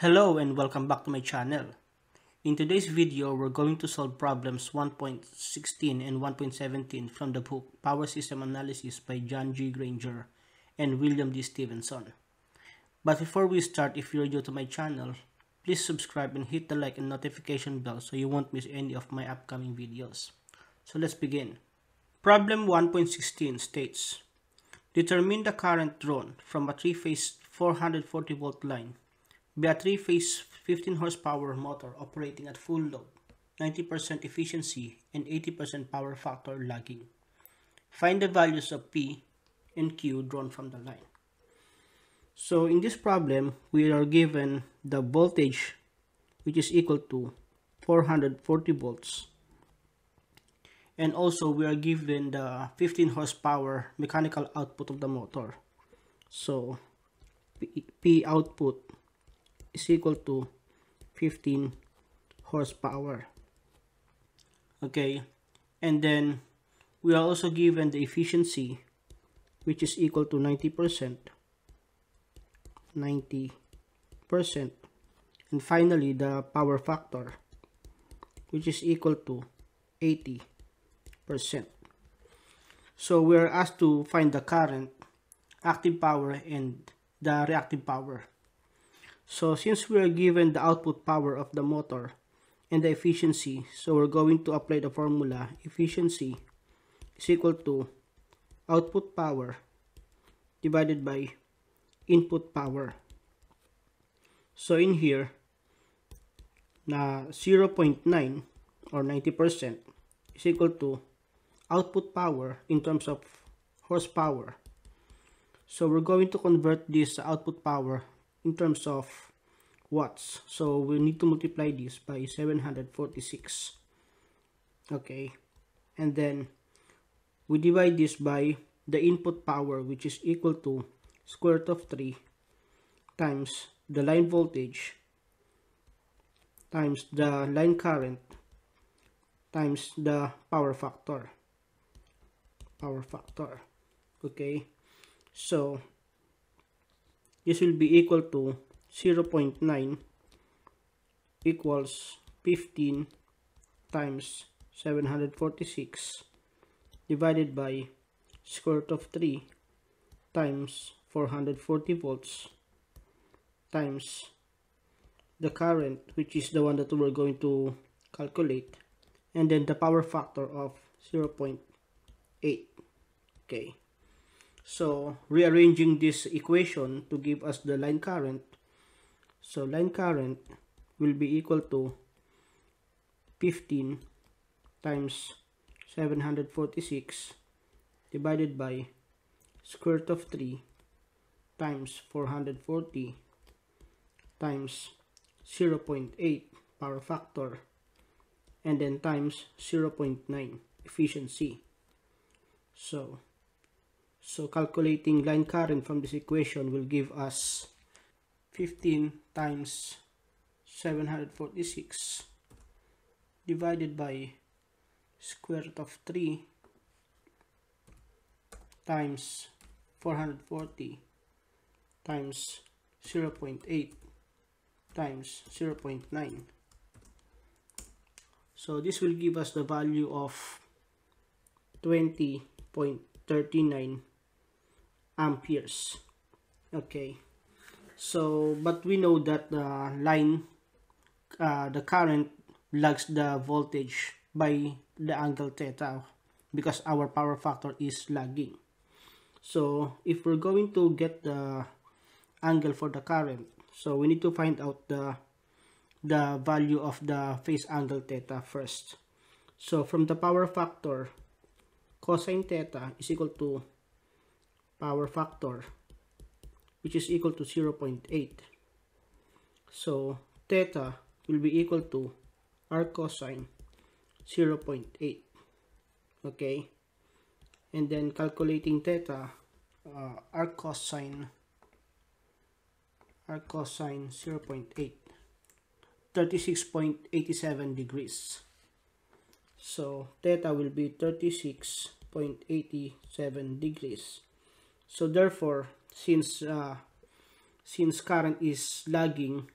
Hello and welcome back to my channel. In today's video, we're going to solve problems 1.16 and 1.17 from the book Power System Analysis by John G. Grainger and William D. Stevenson. But before we start, if you're new to my channel, please subscribe and hit the like and notification bell so you won't miss any of my upcoming videos. So let's begin. Problem 1.16 states, Determine the current drawn from a three-phase 440 volt line by a three-phase 15 horsepower motor operating at full load, 90% efficiency, and 80% power factor lagging. Find the values of P and Q drawn from the line. So in this problem, we are given the voltage which is equal to 440 volts and also we are given the 15 horsepower mechanical output of the motor so P output is equal to 15 horsepower okay and then we are also given the efficiency which is equal to 90 percent 90 percent and finally the power factor which is equal to 80 percent. So we are asked to find the current, active power, and the reactive power. So since we are given the output power of the motor and the efficiency, so we're going to apply the formula efficiency is equal to output power divided by input power. So in here, na 0.9 or 90% is equal to output power in terms of horsepower. So we're going to convert this output power in terms of watts. So we need to multiply this by 746. Okay. And then we divide this by the input power which is equal to square root of 3 times the line voltage times the line current times the power factor power factor okay so this will be equal to 0 0.9 equals 15 times 746 divided by square root of 3 times 440 volts times the current which is the one that we're going to calculate and then the power factor of 0 0.8 okay so rearranging this equation to give us the line current so line current will be equal to 15 times 746 divided by square root of 3 times 440 times 0 0.8 power factor and then times 0 0.9 efficiency. So, so calculating line current from this equation will give us 15 times 746 divided by square root of 3 times 440 times 0 0.8 times 0 0.9 so this will give us the value of 20.39 amperes. Okay so but we know that the line uh, the current lags the voltage by the angle theta because our power factor is lagging. So if we're going to get the angle for the current so we need to find out the the value of the phase angle theta first. So from the power factor cosine theta is equal to power factor which is equal to 0.8 so theta will be equal to arc cosine 0.8 okay? And then calculating theta uh, arc cosine arc cosine 0.8 36.87 degrees. So theta will be 36.87 degrees. So therefore since uh, since current is lagging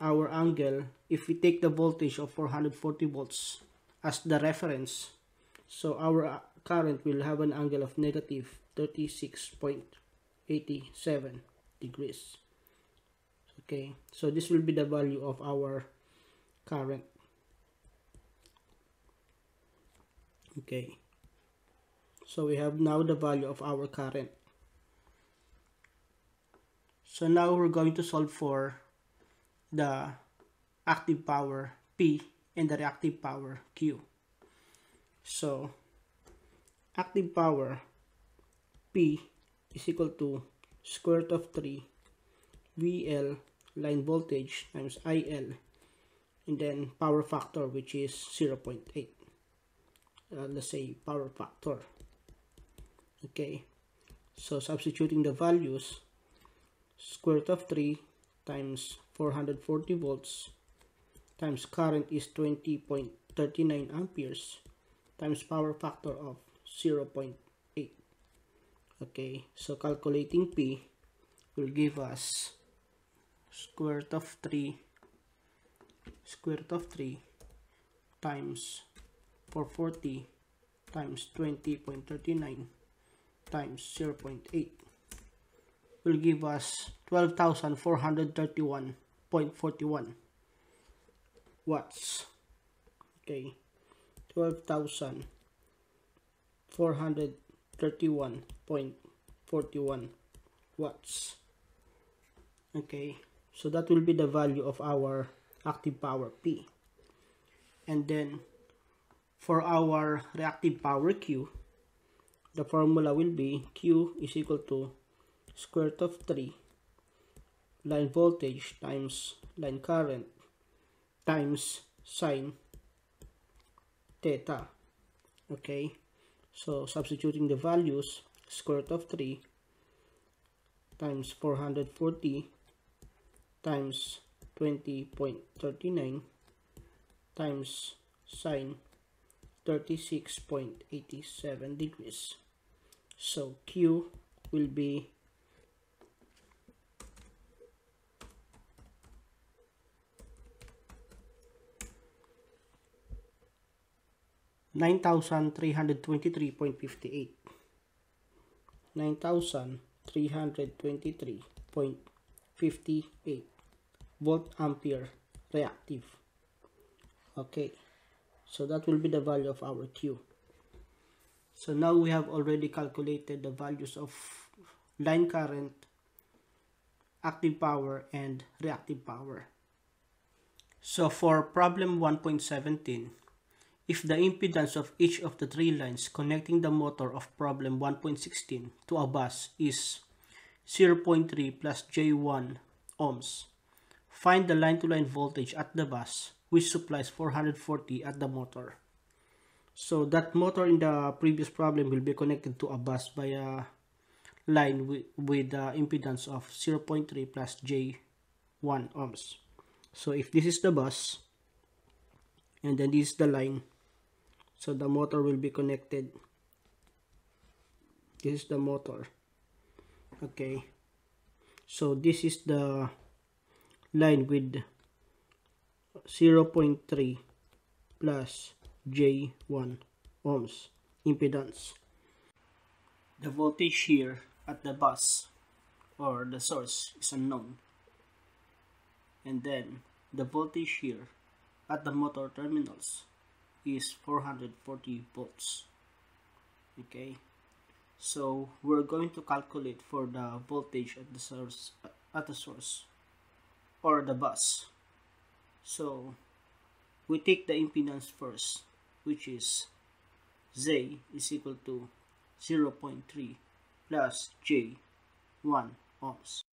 our angle if we take the voltage of 440 volts as the reference so our uh, current will have an angle of negative 36.87 degrees. Okay so this will be the value of our current. Okay so we have now the value of our current so now we're going to solve for the active power P and the reactive power Q. So active power P is equal to square root of 3 VL line voltage times IL and then power factor which is 0.8 uh, let's say power factor. Okay. So substituting the values square root of 3 times 440 volts times current is 20.39 amperes times power factor of 0.8 okay so calculating P will give us square root of 3 square root of 3 times 440 times 20.39 times 0.8 will give us 12,431.41 watts. Okay. 12,431.41 watts. Okay. So that will be the value of our active power P. And then for our reactive power Q the formula will be Q is equal to square root of 3 line voltage times line current times sine theta. Okay? So substituting the values square root of 3 times 440 times 20.39 times sine 36.87 degrees. So Q will be 9,323.58 9,323.58 volt ampere reactive. Okay so that will be the value of our Q. So now we have already calculated the values of line current active power and reactive power. So for problem 1.17 if the impedance of each of the three lines connecting the motor of problem 1.16 to a bus is 0.3 plus J1 ohms Find the line-to-line -line voltage at the bus which supplies 440 at the motor. So that motor in the previous problem will be connected to a bus by a line with, with the impedance of 0.3 plus J1 ohms. So if this is the bus and then this is the line, so the motor will be connected. This is the motor. Okay. So this is the line with 0.3 plus J1 ohms impedance. The voltage here at the bus or the source is unknown. And then the voltage here at the motor terminals is 440 volts. Okay, so we're going to calculate for the voltage at the source at the source or the bus. So we take the impedance first, which is Z is equal to 0.3 plus J 1 ohms.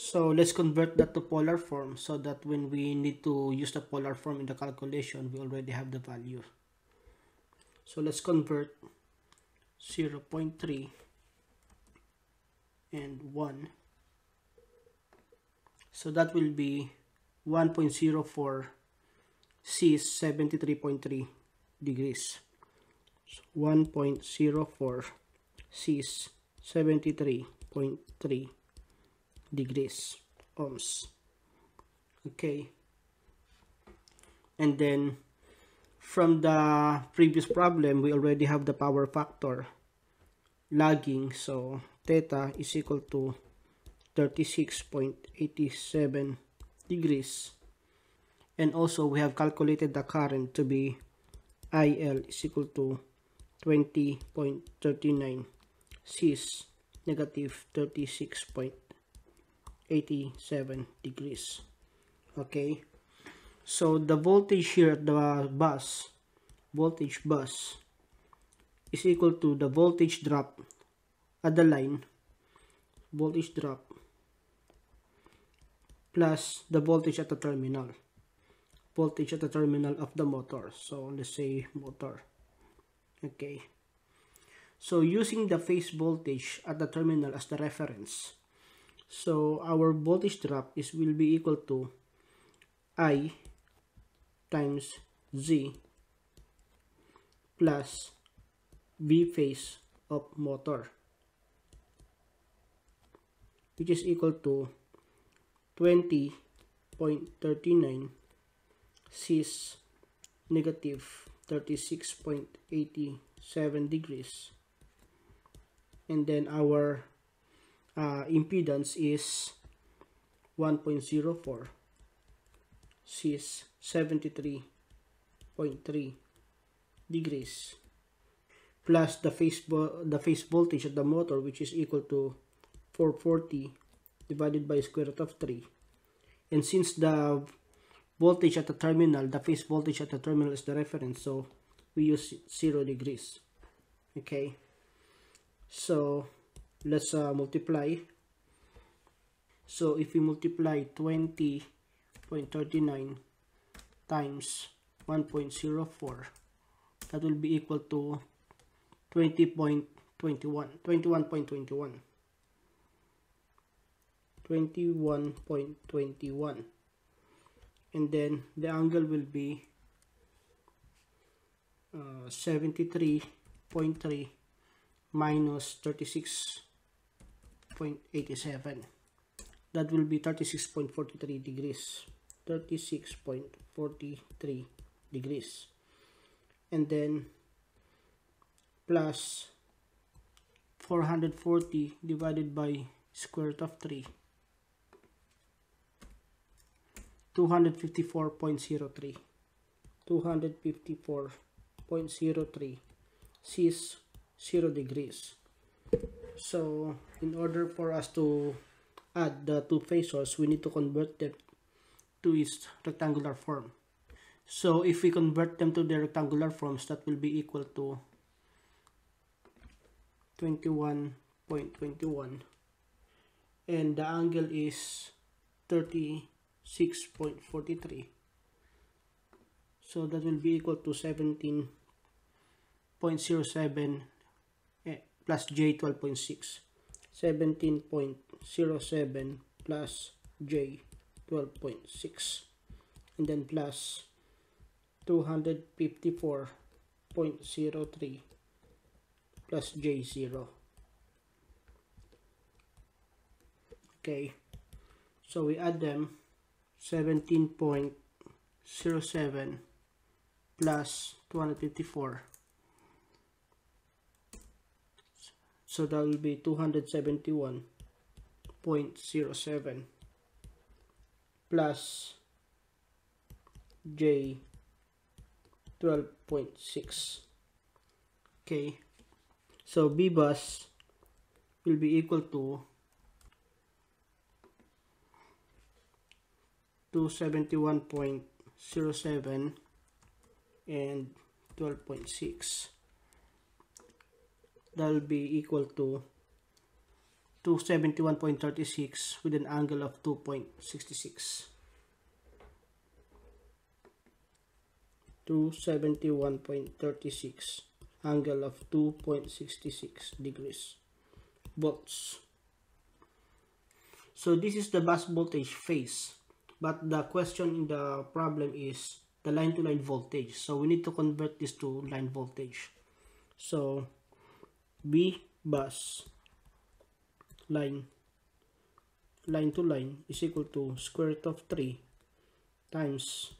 So let's convert that to polar form so that when we need to use the polar form in the calculation, we already have the value. So let's convert 0.3 and 1 so that will be 1.04 cis 73.3 degrees so 1.04 cis 73.3 degrees ohms. Okay. And then from the previous problem we already have the power factor lagging. So theta is equal to 36.87 degrees. And also we have calculated the current to be IL is equal to 20.39 cis negative 36.87 degrees. Okay? So the voltage here at the bus voltage bus is equal to the voltage drop at the line voltage drop plus the voltage at the terminal voltage at the terminal of the motor. So let's say motor. Okay? So using the phase voltage at the terminal as the reference so our voltage drop is will be equal to I times Z plus V phase of motor which is equal to 20.39 cis negative 36.87 degrees. And then our uh, impedance is 1.04 cis 73.3 degrees. Plus the phase the phase voltage of the motor which is equal to 440 divided by square root of 3 and since the voltage at the terminal the phase voltage at the terminal is the reference so we use 0 degrees. Okay? So let's uh, multiply. So if we multiply 20.39 times 1.04 that will be equal to 20.21 21.21 21.21 and then the angle will be uh, 73.3 minus 36.87 that will be 36.43 degrees. 36.43 degrees. And then plus 440 divided by square root of 3 254.03 254.03 cis 0 degrees so in order for us to add the two phasors we need to convert them to its rectangular form. So if we convert them to the rectangular forms that will be equal to 21.21 and the angle is 30 6.43 so that will be equal to 17.07 eh, plus j 12.6 17.07 plus j 12.6 and then plus 254.03 plus j0 okay. So we add them 17.07 plus 254 so that will be 271.07 plus J 12.6 okay so B bus will be equal to 271.07 and 12.6 that will be equal to 271.36 with an angle of 2.66 271.36 angle of 2.66 degrees volts. So this is the bus voltage phase but the question in the problem is the line to line voltage. So we need to convert this to line voltage. So B bus line line to line is equal to square root of 3 times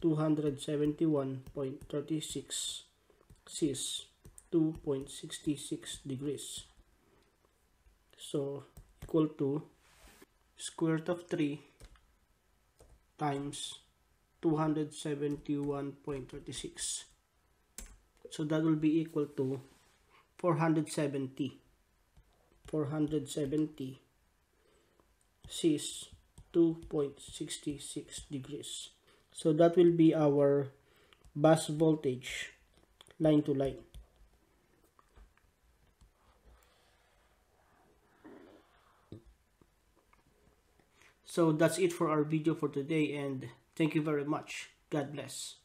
271.36 cis 2.66 degrees. So equal to square root of 3 times 271.36. So that will be equal to 470. 470 cis 2.66 degrees. So that will be our bus voltage line to line. So that's it for our video for today and thank you very much. God bless.